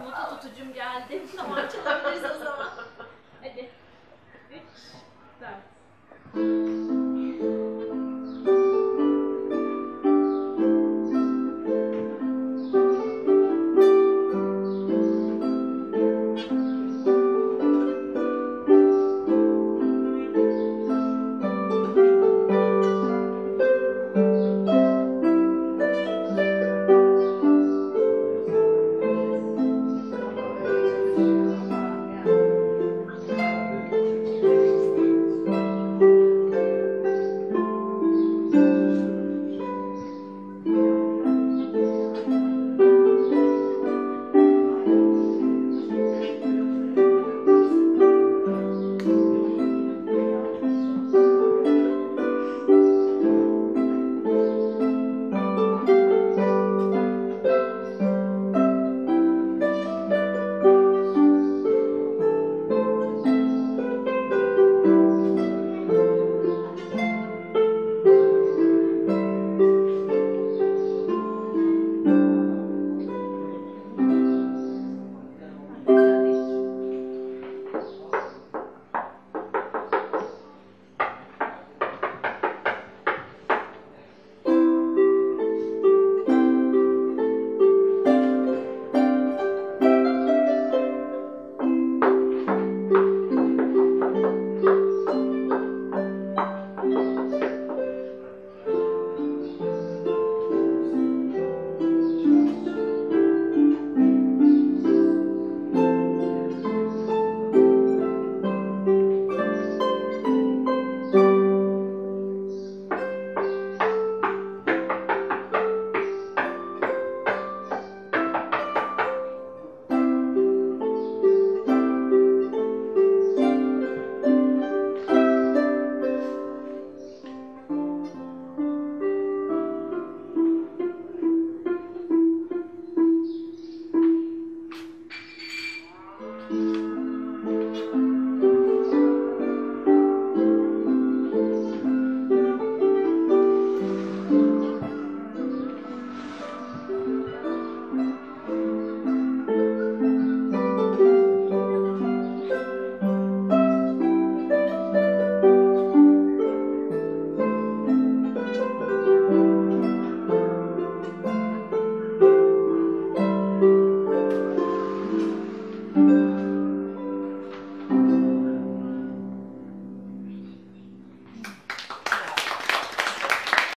Notu tutucum geldi. Tamam çalabiliriz o zaman.